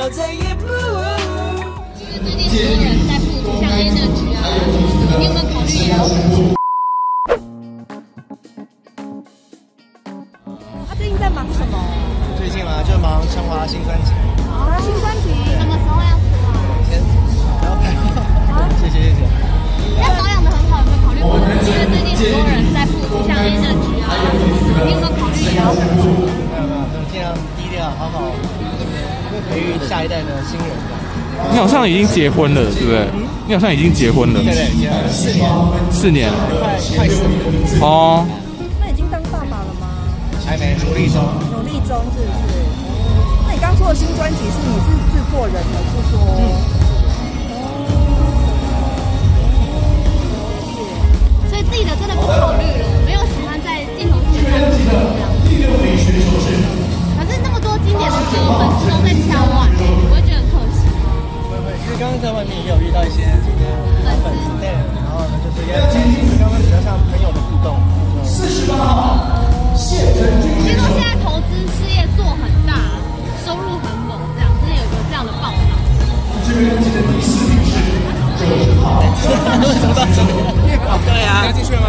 因为最近很多人在布像 Energy 啊，你有没有考虑也要？他最近在忙什么？最近嘛，就忙升华新专辑，啊，新专辑。什么时候要出啊？先不要拍了，谢谢谢谢。要保养的很好，有没有考虑过？因为最近很多人在布像 Energy 啊，你有没有考虑也要？没有没有，就尽量低调，好好培育下一代的新人这样。你好像已经结婚了，对不对？你好像已经结婚了，对对，四年，四年了。快快四年，哦，那已经当爸爸了吗？还没努力中。努力中是不是？那你刚出的新专辑是你是制作人，还是说？也有遇到一些这个粉丝对，然后呢就是也刚刚比较像朋友的互动。四十八听说现在投资事业做很大，收入很猛，这样之前有个这样的报道。什么到什么？对啊，要进去了吗？